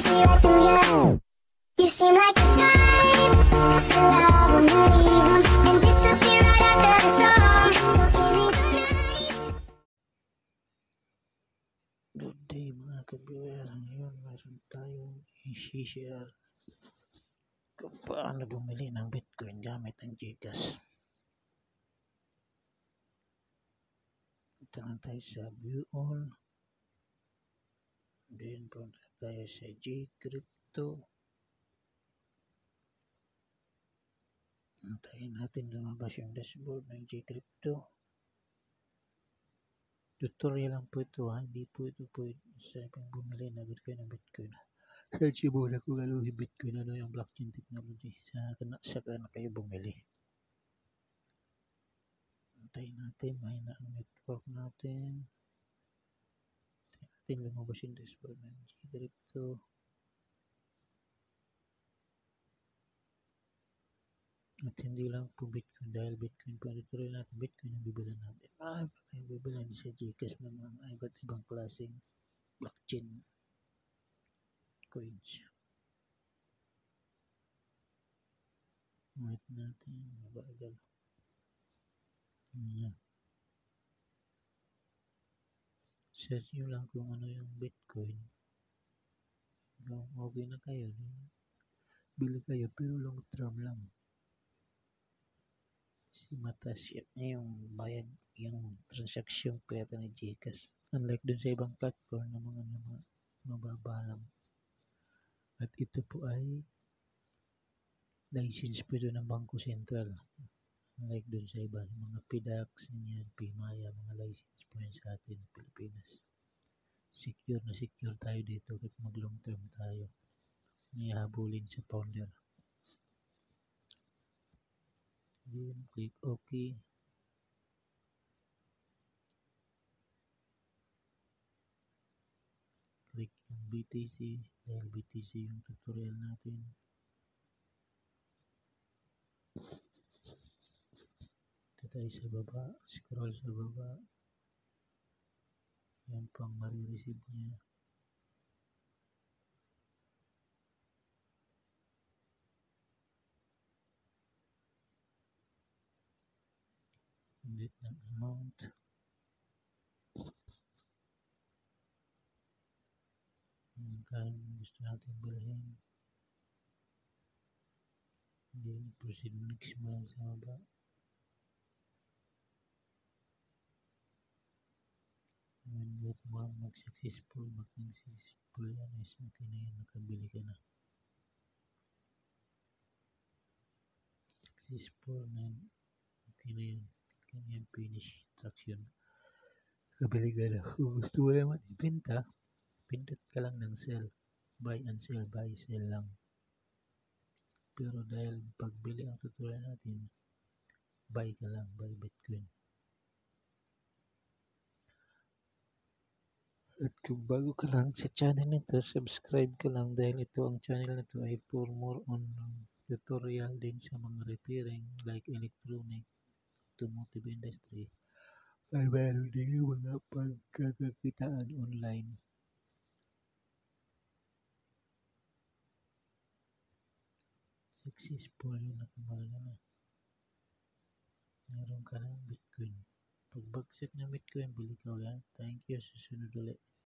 Right through you. You seem like the type to love when you leave 'em and right after the. So give me the night. Good day mga ka-viewer. Ngayon meron i-share kung paano bumili ng Bitcoin gamit ang Gcash. Ito lang tayo sa View All. Then punta tayo sa Gcrypto. Antayin natin lumabas yung dashboard ng Gcrypto. Tutorial lang po ito ha. Hindi po ito po sa pang bumili na kayo ng Bitcoin. Search mo na kung ano yung Bitcoin, ano yung blockchain technology. Sa sa kana kayo bumili. Antayin natin, mahina ang network natin. Natin lumabas yung dashboard ng Gcrypto. At hindi lang po Bitcoin dahil Bitcoin pa tuloy natin Bitcoin ang bibilan natin. Marami pa tayong bibilan sa Gcash ng mga iba't ibang klaseng blockchain coins. Wait natin, mabagal. Ayan. Search nyo lang kung ano yung Bitcoin. Kung okay na kayo, bili kayo pero long term lang. Si mataas yung bayad yung transaction pera ni Gcash. Unlike dun sa ibang platform na mga, mga mababa at ito po ay license po ng Bangko Sentral unlike dun sa iba mga PDAX niyan, PMAYA mga license po yan sa atin Pilipinas secure na secure tayo dito kahit mag long term tayo nihabulin sa founder Then click OK. Click yung BTC dahil BTC yung tutorial natin. Ito tayo sa baba. Scroll sa baba. Yan pang marireceive niya. Amount. Magkano gusto natin bilhin. Then proceed next mo lang sa baba. Wait mo mag-successful, mag-successful yan is okay na yan, nakabili ka na. Successful na okay na yan kanyang finish traction. Kabili ka na. Kung gusto mo naman ibenta, pindot ka lang ng sell. Buy and sell, buy, sell lang. Pero dahil pagbili ang tutulan natin, buy ka lang, buy Bitcoin. At kung bago ka lang sa channel nito, subscribe ka lang dahil ito ang channel nito ay for more on tutorial din sa mga repairing like electronic, automotive industry ay meron din mga pagkakakitaan online. Successful yung nakamalga na. Meron ka ng Bitcoin. Pagbagsak ng Bitcoin, bili ka ulit. Thank you. Susunod ulit.